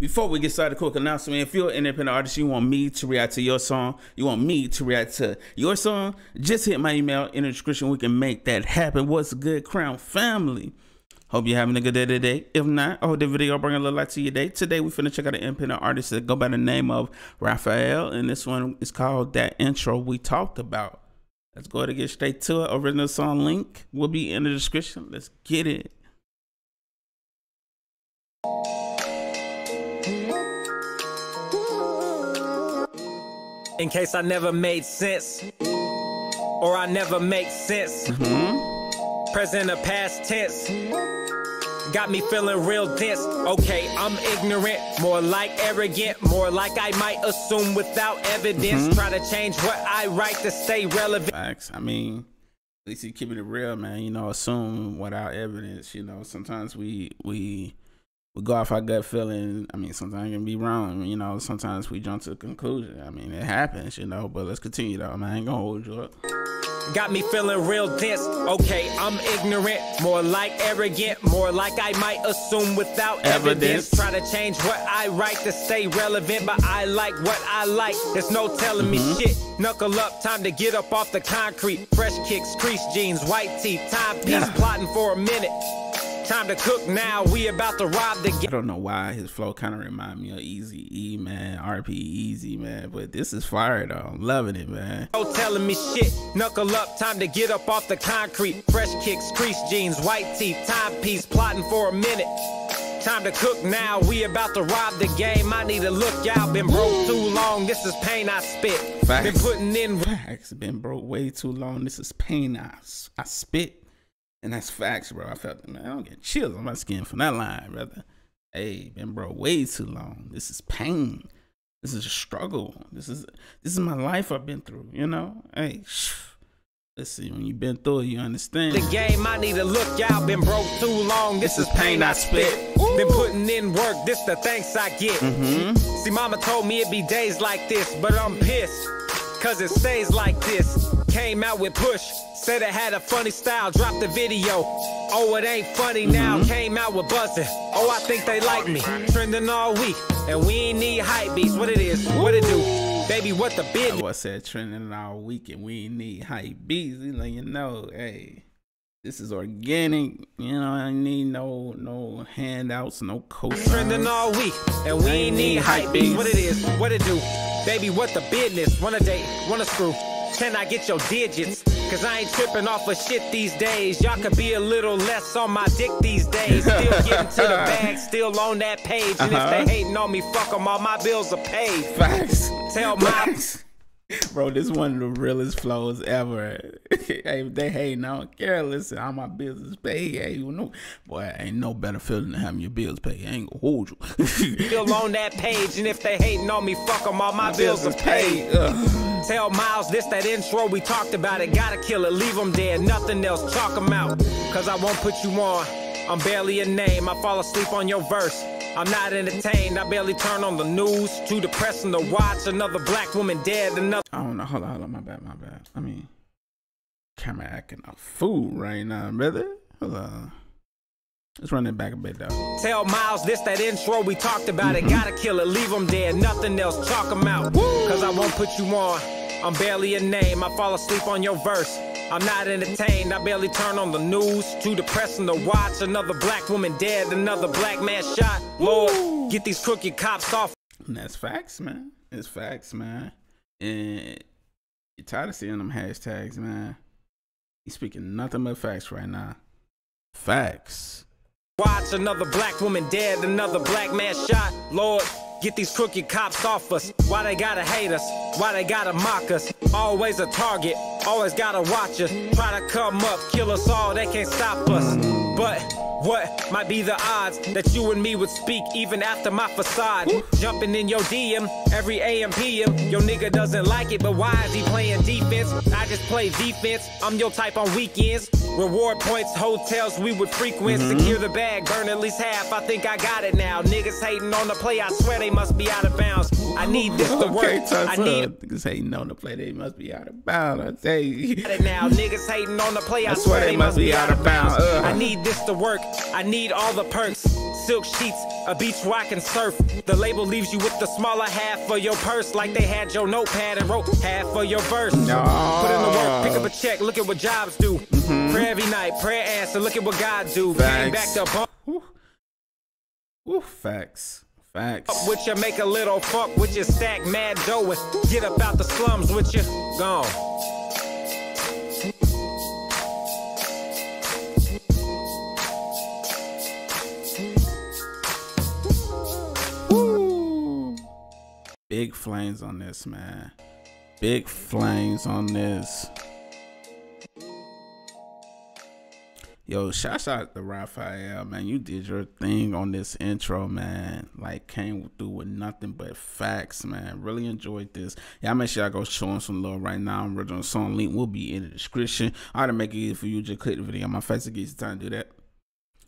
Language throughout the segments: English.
Before we get started, quick announcement. If you're an independent artist, you want me to react to your song, you want me to react to your song, just hit my email in the description. We can make that happen. What's good, Crown Family? Hope you're having a good day today. If not, I hope the video bring a little light to your day. Today, we finna check out an independent artist that go by the name of Raphael, and this one is called That Intro We Talked About. Let's go ahead and get straight to it. Original song link will be in the description. Let's get it. In case I never made sense or I never make sense. Mm-hmm. Present or past tense. Got me feeling real dense. Okay, I'm ignorant, more like arrogant, more like I might assume without evidence. Mm-hmm. Try to change what I write to stay relevant. Facts. I mean, at least you keeping it real, man. You know, assume without evidence. You know, sometimes we we we go off our gut feeling. I mean, sometimes it can be wrong. You know, sometimes we jump to a conclusion. I mean, it happens, you know, but let's continue though, man. I ain't gonna hold you up. Got me feeling real dense. Okay, I'm ignorant, more like arrogant, more like I might assume without evidence. evidence. Try to change what I write to stay relevant, but I like what I like. There's no telling mm -hmm. me shit. Knuckle up, time to get up off the concrete. Fresh kicks, crease jeans, white teeth, timepiece, yeah. plotting for a minute. Time to cook now. We about to rob the. Game. I don't know why his flow kind of remind me of Easy E man, RP Eazy man, but this is fire though. I'm loving it, man. No telling me shit. Knuckle up. Time to get up off the concrete. Fresh kicks, crease jeans, white teeth, timepiece, plotting for a minute. Time to cook now. We about to rob the game. I need to look out. Been broke too long. This is pain I spit. Facts. Been putting in. Facts. Been broke way too long. This is pain I, I spit. And that's facts, bro. I felt, man, I don't get chills on my skin from that line, brother. Hey, been bro, way too long. This is pain. This is a struggle. This is this is my life I've been through, you know? Hey, Listen, when you've been through it, you understand. The game, I need to look out. Been broke too long. This, this is pain I spit. Ooh. Been putting in work. This the thanks I get. Mm -hmm. See, mama told me it'd be days like this, but I'm pissed. Cause it stays like this. Came out with push. Said it had a funny style, dropped the video. Oh, it ain't funny now, mm-hmm. came out with buzzing. Oh, I think they like me. Trending all week, and we ain't need hype beats. What it is, what it do? Baby, what the business? I said trending all week, and we ain't need hype beats. You know, you know, hey. This is organic, you know. I need no no handouts, no cosigns. Trending all week, and we ain't need hype beats. What it is, what it do, baby? What the business? Wanna date, wanna screw? Can I get your digits? Cause I ain't tripping off of shit these days. Y'all could be a little less on my dick these days. Still getting to the bag, still on that page. And uh -huh. if they uh-huh. hating on me, fuck them, all my bills are paid. Facts. Tell my. Bro, this one of the realest flows ever. hey, they hate, I don't care. Listen, all my bills is paid. Hey, you know, boy, ain't no better feeling than having your bills paid. I ain't gonna hold you. Still on that page, and if they hating on me, fuck them, all my, my bills, bills are paid. paid. Uh. Tell Miles this, that intro, we talked about it. Gotta kill it, leave them dead, nothing else, chalk them out. Cause I won't put you on. I'm barely a name, I fall asleep on your verse. I'm not entertained. I barely turn on the news. Too depressing to watch. Another black woman dead. Another. I don't know. Hold on, hold on. My bad, my bad. I mean, camera acting a fool right now, brother. Hold on. Let's run it back a bit though. Tell Miles this, that intro we talked about mm -hmm. it. Gotta kill it, leave them dead, nothing else, chalk them out. Woo! Cause I won't put you on. I'm barely a name, I fall asleep on your verse. I'm not entertained, I barely turn on the news. Too depressing to watch. Another black woman dead, another black man shot. Lord, get these crooked cops off. And that's facts, man. It's facts, man. And you're tired of seeing them hashtags, man. He's speaking nothing but facts right now. Facts. Watch another black woman dead, another black man shot. Lord, Get these crooked cops off us. Why they gotta hate us? Why they gotta mock us? Always a target, always gotta watch us. Try to come up, kill us all, they can't stop us. But what might be the odds that you and me would speak even after my facade? Jumping in your DM every AM PM. Your nigga doesn't like it, but why is he playing defense? I just play defense. I'm your type on weekends. Reward points, hotels we would frequent. Mm -hmm. Secure the bag, burn at least half. I think I got it now. Niggas hating on the play, I swear they must be out of bounds. I need this to work. Okay, I need niggas hating on the play, they must be out of bounds. I tell you. Now niggas hating on the play, I, I swear, swear they must be out of bounds. Uh. I need this to work. I need all the perks. Silk sheets, a beach where I can surf. The label leaves you with the smaller half of your purse, like they had your notepad and wrote half of your verse. No. Put in the work, pick up a check, look at what jobs do. Mm-hmm. Pray every night, prayer answer, look at what God do. Came back to bump. Ooh, facts. Facts. Up with you, make a little fuck with your stack mad dough and get up out the slums with you. Gone. Big flames on this, man. Big flames on this. Yo, shout out to Raphael, man. You did your thing on this intro, man. Like came through with nothing but facts, man. Really enjoyed this. Y'all make sure y'all go show him some love right now. Original song link will be in the description. I to make it easy for you. Just click the video on my face to get time to do that.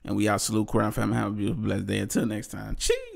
And we out. Salute Crown family. Have a beautiful blessed day. Until next time. Cheese.